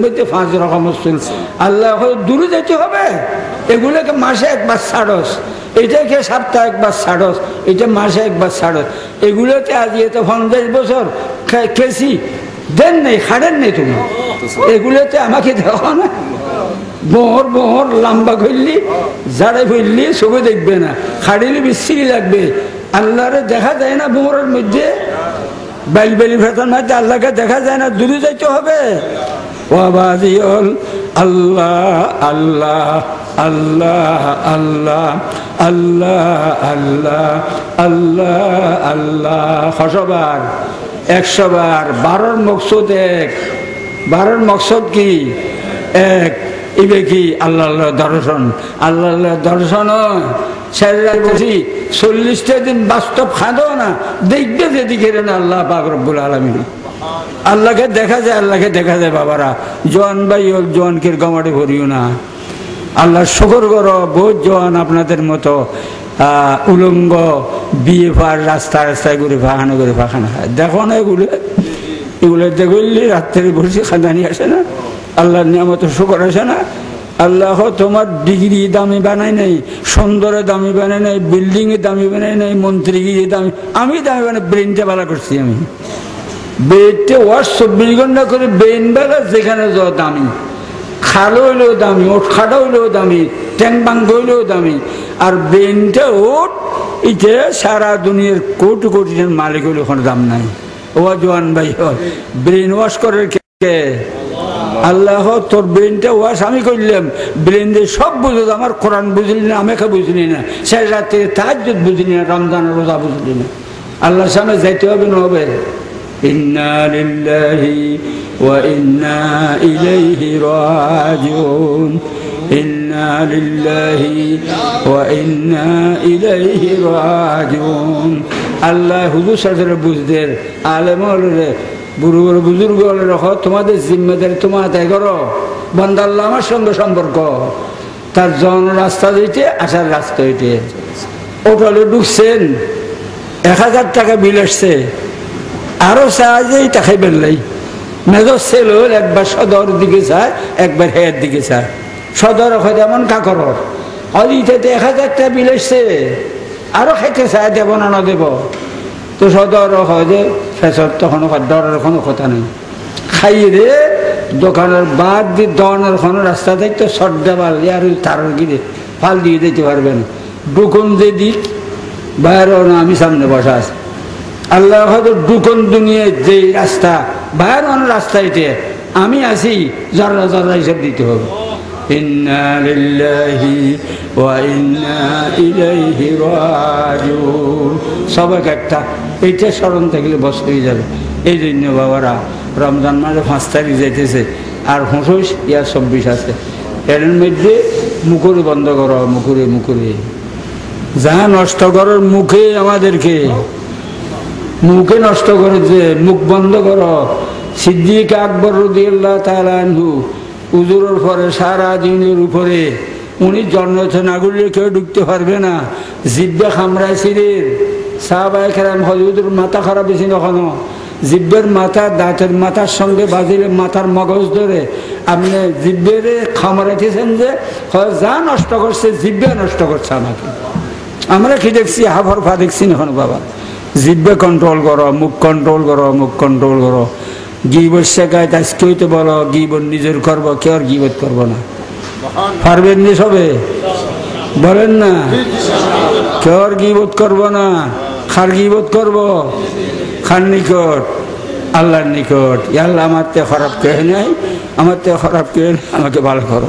মধ্যে পাঁচ আল্লাহ হবে। একবার একবার এটা একবার এগুলোতে পঞ্চাশ বছর দেন নেই তুমি। আমাকে দেখো না। মোহর মোহর, লম্বা করলি জাড়ে ফেললি, চোখে দেখবে না। খাড়িলে বিশ্রী লাগবে। আল্লাহরে দেখা যায় না মোহরের মধ্যে। বাইল বেলি ফেতার মধ্যে আল্লাহকে দেখা যায় না, দূরে যাইতে হবে। ওয়াবাদিয়ল আল্লাহ আল্লাহ আল্লাহ আল্লাহ আল্লাহ আল্লাহ আল্লাহ আল্লাহ। হসবার একশো বার, বারোর মকসুদ এক। বারোর মকসদ কি? এক। ইবে কি আল্লাহ দর্শন? আল্লাহ দর্শন ছেলেরাই বসি। চল্লিশটা দিন বাস্তব খাদো না, দেখবে যেদিকে না আল্লাহ পাক রব্বুল আলমী আল্লাহকে দেখা যায়, আল্লাহকে দেখা যায় বাবারা। জোয়ান ভাই হোক জোয়ানকে গমাটে ভরিও না। আল্লাহ শুকর কর, বহুত জোয়ান আপনাদের মতো উলঙ্গ, বিয়ে পার রাস্তায় রাস্তায় ঘুরে ফাঁকানো করে ফাঁকানো দেখো না এগুলো? এগুলো দেখলি রাত্রে বসে খাদানি আসে না। আল্লাহর নিয়ামত শুকর আসে না। আল্লাহ, তোমার ডিগ্রি দামি বানাই নাই সুন্দরে দামি বানাই নাই বিল্ডিং এ দামি বানাই নাই, মন্ত্রীগিরি দামি। আমি দামি বানাই ব্রেনটা বেলা করছি আমি। বেডটা ওয়াশ চব্বিশ ঘণ্টা করে ব্রেন বেলা যেখানে যাওয়া দামি। খালো হইলেও দামি, ওট খাটা হইলেও দামি, ট্যাং বাঙ্গ হইলেও দামি। আর ব্রেনটা ওট ইতে সারা দুনিয়ার কোটি কোটি মালিক হইলে ওখানে দাম নাই। ও জোয়ান ভাই, হল। ব্রেন ওয়াশ করার কে আল্লাহ, তোর ব্রেনটা ওয়াশ আমি করলাম। ব্রেন দিয়ে সব বুঝল আমার কোরআন বুঝলি না, আমেখা বুঝলি না সেই রাত্রে তাজ বুঝলি না রমজান রোজা বুঝলি না। আল্লাহর সামনে যাইতে হবে না হবে? ইন্না ইলাইহি রাজিউন। আল্লাহ হুজুর সাজরে বুঝদের, আলেম বুড়ো বুড়ো বুজুর্গ রাখো তোমাদের জিম্মেদারি তোমার আদায় করো। বন্দাল্লা আমার সঙ্গে সম্পর্ক। তার জন রাস্তা দিতে, আসার রাস্তা হইতে ওটালে ঢুকছেন, এক হাজার টাকা বিল আসছে। আরও চাই তাকে বেললাই মেজর সেল একবার সদর দিকে চায় একবার হেয়ার দিকে চায় সদর হয় এমন কাকর হয়তো এক হাজারটা বিল আসছে। আরও খাইতে চায় দেব না না দেব তো সদর হয় যে ফেসর তখন ডরের কোনো কথা নেই। খাই রে দোকানের বাদ দিয়ে দনের কোনো রাস্তা দেখতো শর্ট দেওয়াল আর তার গিরে ফাল দিয়ে দিতে পারবেন ডুকুন যে দিক বাইরে আমি সামনে বসা আছি। আল্লাহ হয়তো দুকন দুনিয়ায় যে রাস্তা, বাইর রাস্তা এতে আমি আছি জর্রা জর্রা হিসেব দিতে হবে। সবাই একটা এইটা স্মরণ থাকলে বস হয়ে যাবে। এই জন্য বাবারা, রমজান মাসে পাঁচ তারিখ যাইতেছে, আর হুঁসুস ইয়ার চব্বিশ আছে। এর মধ্যে মুখুরি বন্ধ করো, মুখুরি মুখুরি। যা নষ্ট করার মুখে আমাদেরকে। মুখে নষ্ট করেছে মুখ বন্ধ করো। সিদ্দিক আকবর রুদিয়াল্লাহ তালু উজুরের পরে সারা দিনের উপরে। উনি জন্মতে না করলে কেউ ঢুকতে পারবে না। জিব্বে খামড়ায় সিরির খেরাম হজুদের মাথা খারাপ হয়েছে কখনো জিব্বের মাথা দাঁতের মাথার সঙ্গে বাজিলে মাথার মগজ ধরে। আপনি জিব্বের খামড়াইতেছেন যে যা নষ্ট করছে, জিব্বে নষ্ট করছে আমাকে। আমরা কি দেখছি? হাফর ফা দেখছি না বাবা। জিব্বে কন্ট্রোল করো, মুখ কন্ট্রোল করো, মুখ কন্ট্রোল করো। গিবর শেখায় আজকে হইতে বলো গিবর নিজের করব কেউ আর গিবত করব না? পারবেন নি সবে? বলেন না। কেউ আর গিবত করব না? খার গিবত করব? খার নিকট? আল্লাহর নিকট। আল্লাহ, আমার তে খারাপ কে নাই, আমার তে খারাপ কে আমাকে ভালো করো।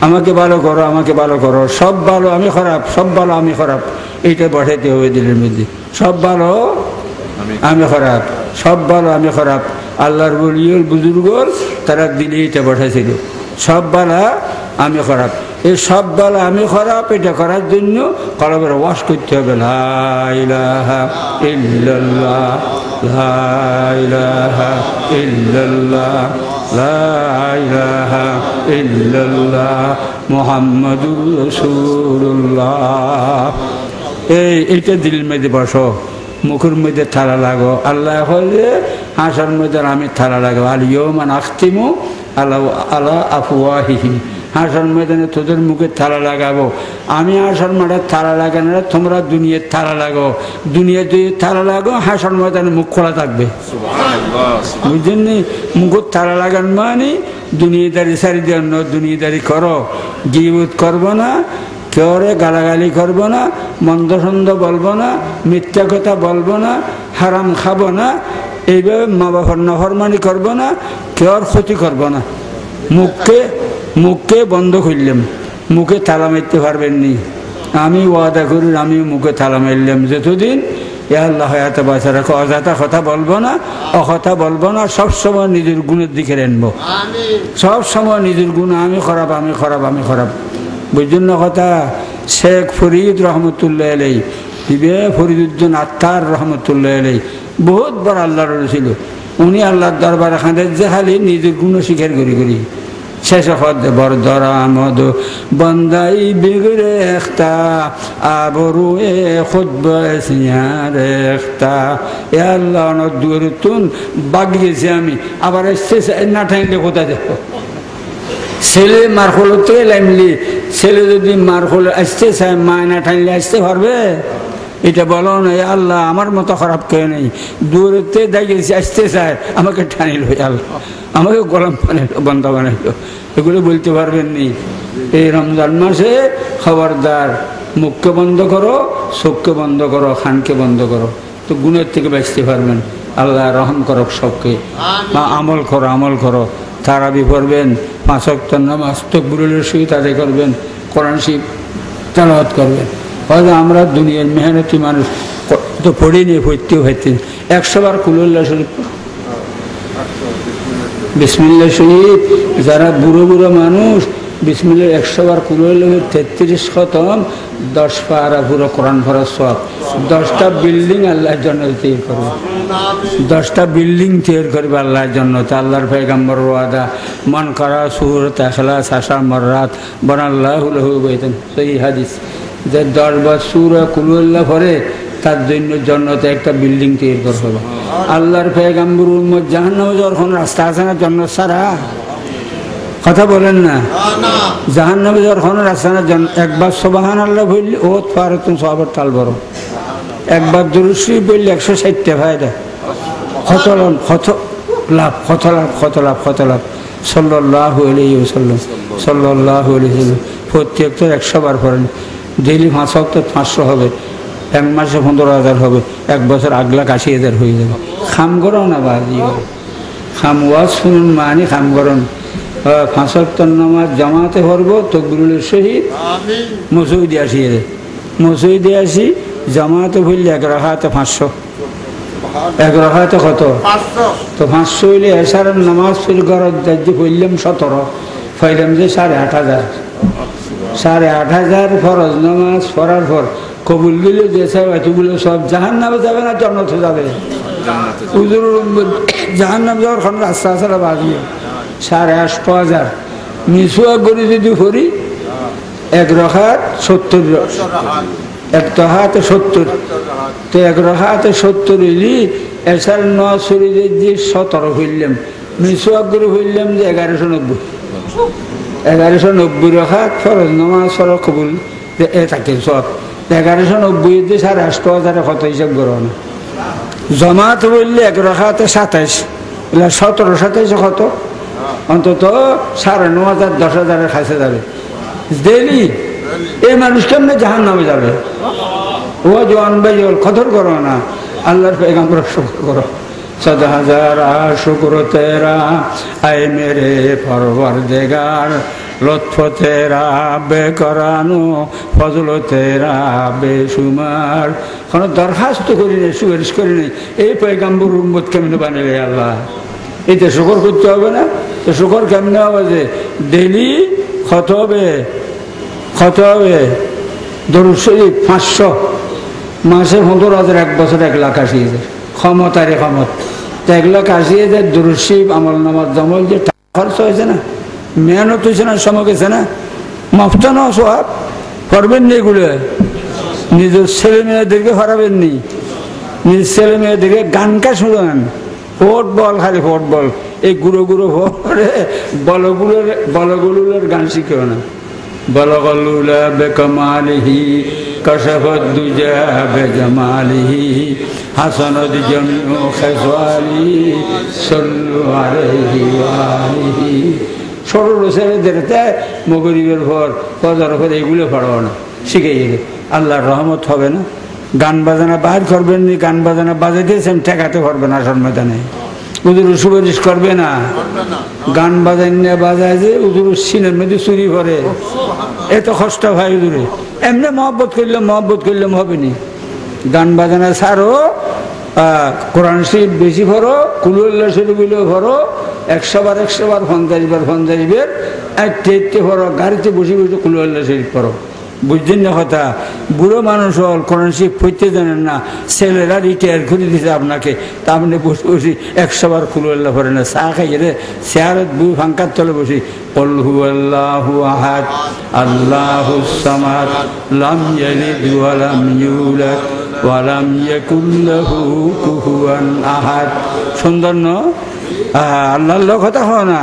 আমাকে ভালো করো, আমাকে ভালো করো। সব ভালো, আমি খারাপ, সব ভালো, আমি খারাপ। এইটা পাঠাইতে হবে দিলের মধ্যে। সব ভালো, আমি খারাপ। সব ভালো আমি খারাপ। আল্লাহর বলিয়ল বুজুর্গ তারা দিলে এটা পাঠাইছিল সব বালা আমি খারাপ। এই সব বালা আমি খারাপ, এটা করার জন্য কলবের ওয়াশ করতে হবে। মুহাম্মাদুর রাসূলুল্লাহ। এই, এইটা দিল মেয়েদের বসো। মুখের মধ্যে থালা লাগো। আল্লাহ হলে হাঁসার মধ্যে আমি থালা লাগাবো। আল ইয়মান আখতিমু আল্লাহ আল্লাহ আফুয়াহিহিম হাঁসার ময়দানে তোদের মুখে থালা লাগাবো। আমি হাঁসার মাঠে থালা লাগানো না তোমরা দুনিয়ার থালা লাগো। দুনিয়া দুই থালা লাগো হাঁসার ময়দানে মুখ খোলা থাকবে। বুঝছেন নি মুখের থালা লাগান মানে দুনিয়াদারি সারি জন্য দুনিয়াদারি করো। গিবুত করব না। কেউরে গালাগালি করব না মন্দ সন্দ বলব না মিথ্যা কথা বলব না হারাম খাব না এইভাবে মা বাবার নহরমানি করব না কেউর ক্ষতি করব না। মুখকে মুখকে বন্ধ করলাম মুখে তালা মারতে পারবেন নি। আমি ওয়াদা করি আমি মুখে তালা মারলাম। যতদিন এ আল্লাহ হায়াতে বাঁচা রাখো অযথা কথা বলব না অকথা বলব না সব সময় নিজের গুণের দিকে রানবো সব সময় নিজের গুণ আমি খারাপ আমি খারাপ আমি খারাপ। বুঝলেন কথা? শেখ ফরিদ রহমতুল্লাহ আলাই দিবে ফরিদুদ্দিন আত্মার রহমতুল্লাহ আলাই বহুত বড় আল্লাহর ছিল। উনি আল্লাহর দরবারে খাঁদের যে খালি নিজের গুণ স্বীকার করি করি। শেষ হদ বরদরা মদ বন্দাই বিগড়ে একটা আবরু এ খুদ্ একটা এ আল্লাহ দূরে তুন বাগ গেছি আমি, আবার এসছে না ঠাইলে কোথায় দেখো? ছেলে মার হলোতে লাইমলি ছেলে যদি মার হলে আসতে চায় মায় না ঠাইলে আসতে পারবে? এটা বলো না আল্লাহ আমার মতো খারাপ কেউ নেই। দূরেতে দেখেছি আসতে চায় আমাকে ঠানিল হয়ে আল্লাহ। আমাকে গরম বানাইলো বন্ধ বানাইলো। এগুলো বলতে পারবেন নি। এই রমজান মাসে খবরদার মুখকে বন্ধ করো চোখকে বন্ধ করো খানকে বন্ধ করো। তো গুণের থেকে বাঁচতে পারবেন। আল্লাহ রহম করো সবকে। আমল করো আমল করো। তারাবি পড়বেন, পাঁচ অক্টর নামাজ তকবুরুলের সহিত আদায় করবেন, কোরআন শিব তেলাওয়াত করবেন। হয়তো আমরা দুনিয়ার মেহনতি মানুষ, তো পড়িনি পড়তেও হইতে একশো বার কুলুল্লাহ শরীফ বিসমিল্লা শরীফ, যারা বুড়ো বুড়ো মানুষ বিসমিল্লা একশো বার কুলুল্লাহ তেত্রিশ খতম, দশ পারা পুরো কোরআন ভরা সব দশটা বিল্ডিং আল্লাহর জন্য তৈরি করবে। দশটা বিল্ডিং তৈরি করবে আল্লাহর জন্য। তা আল্লাহর পেগম্বর ওয়াদা, মন করা সুর তাখলা সাসা মর্রাত, বনাল্লাহ বইতেন। সেই হাদিস, যে দশ বার সুর কুলুল্লাহ ভরে তার জন্য জন্নতে একটা বিল্ডিং তৈরি করতে হবে আল্লাহর পেগাম্বুর উম্মত জাহান্নামে যাওয়ার কোনো রাস্তা আছে না জন্ম সারা। কথা বলেন না। জাহান নামে যাওয়ার কোনো রাস্তা না একবার সবাহান আল্লাহ বললি ও পারে তুমি সবার তাল বড়। একবার দুরুশ্রী বললি একশো ষাটটা ফায়দা। কত লাভ কত লাভ লাভ কত লাভ কত লাভ সাল্লাহ সাল্লাম সাল্লাহ প্রত্যেক তো একশো বার করেন ডেইলি পাঁচ তো পাঁচশো হবে। এক মাসে পনেরো হাজার হবে। এক বছর আগ লাখ আশি হাজার হয়ে যাবে। খাম করো না বাজি। খাম ওয়াজ শুনুন মানি খাম করুন ফাঁসক্তর নামাজ জামাতে পড়ব তকবুলের সহিত। মসুদি আসি মসুদি আসি জামাতে ভরলে এক রাখাতে পাঁচশো। এক রাখাতে কত? তো পাঁচশো হইলে এসারের নামাজ ফির গরজ দাজ্য পড়লাম সতেরো। ফাইলাম যে সাড়ে আট হাজার। সাড়ে আট হাজার ফরজ নামাজ পড়ার পর কবুল দিলে যে সব এতগুলো সব জাহান নামে যাবে না জন্মতে যাবে? জাহান নামে যাওয়ার কোনো রাস্তা আছে না বাজিয়ে সাড়ে আটশো হাজার। মিসুয়া করে যদি ভরি, এক রখাত সত্তর। এক হাতে সত্তর। তো এক রখাতে সত্তর হইলি এসার ন শরীরের যে সতেরো হইলাম মিসুয়া করে হইলাম যে এগারোশো নব্বই। এগারোশো নব্বই রখাত ফরজ নামাজ সরক কবুল এ থাকে সব। এগারোশো নব্বই দিয়ে সাড়ে আটশো হাজারে কত হিসাব করো না। জমাত বললে এক রখাতে সাতাইশ সতেরো সাতাইশে কত? অন্তত সাড়ে ন হাজার দশ হাজারের কাছে যাবে। ডেলি এই মানুষ কেমনে জাহান নামে যাবে? ও জোয়ান ভাই খতর করো না। আল্লাহর পেগাম্বর শুক্র করো। সদ হাজার শুক্র তেরা আয় মেরে পরবর দেগার লৎফ তেরা বে করানো ফজল তেরা বেসুমার কোনো দরখাস্ত করি নেই সুপারিশ করি নেই। এই পেগাম্বর উম্মত কেমনে বানালে আল্লাহ? এটা শুকর করতে হবে না? তো শুকর কেমনে হবে যে ডেলি ক্ষত হবে ক্ষত হবে? দরুদ শরীফ পাঁচশো। মাসে পনেরো হাজার এক বছর এক লাখ আশি হাজার। ক্ষমত আর ক্ষমত। তো এক লাখ আশি হাজার দরুদ শরীফ আমল নামাজ জমল যে খরচ হয়েছে না? মেহনত হয়েছে না সময় গেছে না? মাফতা না সব করবেন নি এগুলো? নিজের ছেলে মেয়েদেরকে হারাবেন নি। নিজের ছেলে মেয়েদেরকে গান কা শুনেন। ফুটবল খালি ফুটবল। এই গুঁড়ো গুঁড়ো ভরে বলগুলোর বলগুলোর গান শিখেও না। বলগলুলা বেকমালিহি কশফত দুজা বেজমালিহি হাসনত জমিউ খেসওয়ালি সল্লু আলাইহি ওয়ালিহি। ছোট ছেলেদের মগরিবের পর কদর করে এগুলো পড়াবো না শিখে গেলে। আল্লাহর রহমত হবে না? গান বাজানা বাইর করবেন নি, গান বাজানা বাজাইতেছেন ঠেকাতে পারবেন আসল ময়দানে। উদুর সুপারিশ করবে না। গান বাজাই নিয়ে বাজায় যে উদুর সিনের মধ্যে চুরি করে। এত কষ্ট ভাই উদুরে এমনি মহব্বত করলে মহব্বত করলে হবে নি। গান বাজানা ছাড়ো কোরআন শরীফ বেশি ভরো কুলুল্লাহ শরীফগুলো ভরো একশো বার একশো বার ফন্দারি বার ফন্দারিবের একটে একটে ভরো গাড়িতে বসে বসে কুলুল্লাহ শরীফ পড়ো। বুঝছেন না কথা? বুড়ো মানুষ হল কোরআন পড়তে জানেন না। ছেলেরা রিটায়ার করে দিছে আপনাকে। তা আপনি বসে বসে একশো বার কুলুল্লাহ ভরে না। চা খাই রে চেয়ারত বুই ফাঙ্কার তলে বসি কলহু আল্লাহু আহাদ, আল্লাহু সামাদ, লাম ইয়ালিদ ওয়া লাম ইউলাদ ওয়ালাম ইয়াকুল্লাহু কুহুয়ান আহাদ। সুন্দর ন? আল্লাহর কথা হয় না।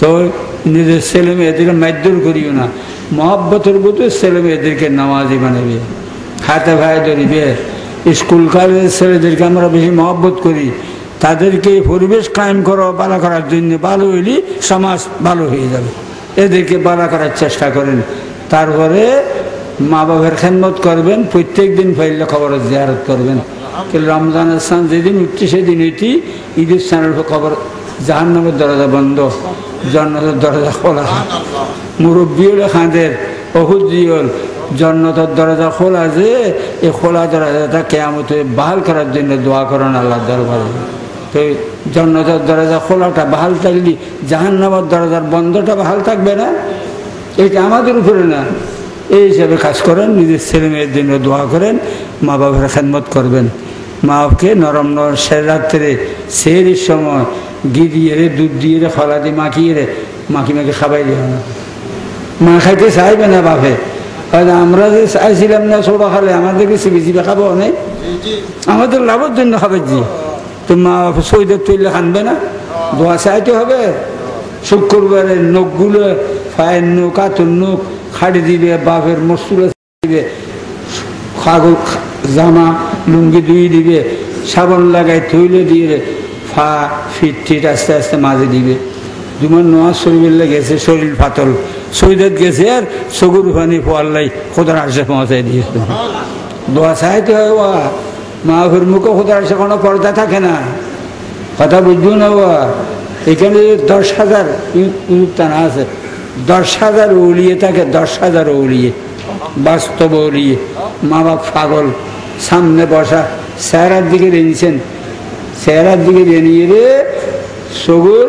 তো নিজের ছেলে মেয়েদেরকে মারধর করিও না। মহব্বতের মতো ছেলে মেয়েদেরকে নামাজি বানাবে। হাতে ভাই ধরিবে। স্কুল কলেজের ছেলেদেরকে আমরা বেশি মহব্বত করি। তাদেরকে পরিবেশ কায়েম করো বালা করার জন্য ভালো হইলে সমাজ ভালো হয়ে যাবে। এদেরকে বালা করার চেষ্টা করেন। তারপরে মা বাবার খেদমত করবেন প্রত্যেক দিন ফাইলে খবর জিয়ারত করবেন। কিন্তু রমজানের স্থান যেদিন উঠছে সেদিন হইতি ঈদের স্থানের খবর জাহান নামের দরজা বন্ধ। জন্নতের দরজা খোলা। মুরব্বী হলে খাঁদের বহুত জিয়ল জন্নতের দরজা খোলা যে, এই খোলা দরজাটা কেয়ামতে বাহাল করার জন্য দোয়া করেন আল্লাহ দরবারে তো জন্নতর দরজা খোলাটা বাহাল থাকলি জাহান নামের দরজার বন্ধটা বাহাল থাকবে না? এটা আমাদের উপরে না। এই হিসাবে কাজ করেন, নিজের ছেলে মেয়ের জন্য দোয়া করেন, মা বাবার খেদমত করবেন। মা বাপকে নরম নরম সে রাত্রে সেরির সময় দিয়ে রে দুধ দিয়ে রে খলা দিয়ে মাখিয়ে রে মাখি মাখি খাবাই না। মা খাইতে চাইবে না বাপে। আমরা যে চাইছিলাম না সোবা খালে আমাদেরকে চিবি চিবি খাব অনেক আমাদের লাভের জন্য খাবে জি। তো মা বাপে সৈদের তৈলে খানবে না। দোয়া চাইতে হবে। শুক্রবারে নখগুলো ফায়ের নখ, আতুর নখ খাড়ি দিবে, বাপের মসুরা দিবে, কাগজ, জামা, লুঙ্গি ধুই দিবে, সাবান লাগাই থইলে দিয়ে ফা, ফিট, টিট আস্তে আস্তে মাঝে দিবে। তোমার নোয়া শরীর লেগেছে শরীর ফাতল সৈদত গেছে আর সগুর ফানি ফোয়াল্লাই খোদার আসে পৌঁছাই দিয়েছে। দোয়া চাইতে হয় ওয়া ফের মুখে খোদার আসে কোনো পর্দা থাকে না। কথা বুঝব না ওয়া এখানে দশ হাজার উত্তানা আছে, দশ হাজার উলিয়ে থাকে, দশ হাজার উলিয়ে বাস্তব উলিয়ে মা বাপ পাগল। সামনে বসা চেহারার দিকে রেনিছেন চেহারার দিকে রেনিয়ে রে সগুর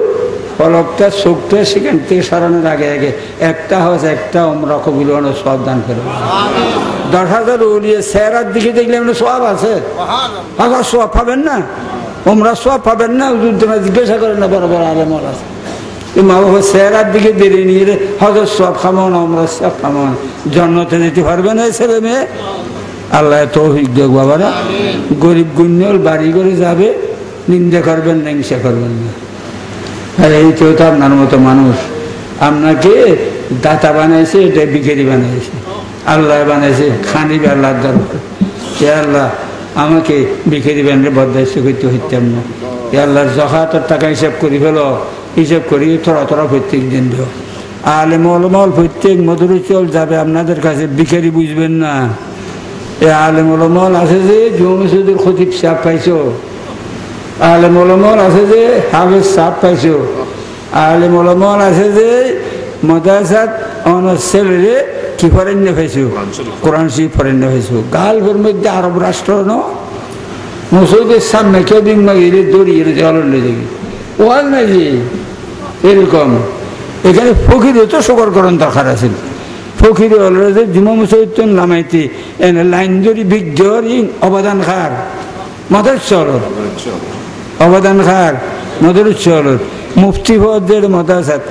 ফলকটা চোখটা সেখান থেকে সরানোর আগে আগে একটা হচ্ছে একটা আমরা কবিল সব দান করে। দশ হাজার উলিয়ে চেহারার দিকে দেখলে আমরা সব আছে। আবার সব পাবেন না। তোমরা সব পাবেন না তোমরা জিজ্ঞাসা করেন না, বড় বড় আলেমর আছে। মা বাবা চেহারার দিকে বেরিয়ে নিয়ে হজর সব খামন আমরা সব খামন জন্মতে যেতে পারবে না ছেলে মেয়ে। আল্লাহ তৌফিক দেখ বাবারা। গরিব গুণ্যল বাড়ি করে যাবে, নিন্দা করবেন না, হিংসা করবেন না। আর, এই তো তো আপনার মতো মানুষ। আপনাকে দাতা বানাইছে, এটা বিকেরি বানাইছে। আল্লাহ বানাইছে খানিবে আল্লাহর দরবার। হে আল্লাহ, আমাকে বিকেরি ব্যান্ডে বদায়িত্ব করতে হইতাম না। এ আল্লাহর জখাতর টাকা হিসাব করি ফেলো। হিসাব করি থরা থোড়া প্রত্যেক দিন দিও। আলে মলমল প্রত্যেক মধুর চল যাবে, আপনাদের কাছে বিকেরি বুঝবেন না। এ আলে মলমল আছে যে জমিসুদের খতিব সাপ পাইছো। আলে মলমল আছে যে হাফেজ সাপ পাইছো। আলে মলমল আছে যে মদাসাত ছেলে কি ফরেন্য পাইছো? কোরআন শরীফ ফরেন্য পাইছো। গালফের মধ্যে আরব রাষ্ট্র ন? মসজিদের সামনে কেদিন মাগিয়ে দড়িয়ে জলের দেখি। ওয়াল নাই যে? এরকম। এখানে ফকিরে তো শকর করণ দরকার আছে। ফকিরে যে জুমা মুসৈত নামাইতে, এনে লাইন ধরি বিজ্ঞর অবদান খার। মদের চল অবদান খার মদের চল মুফতি ফদের মতাসাত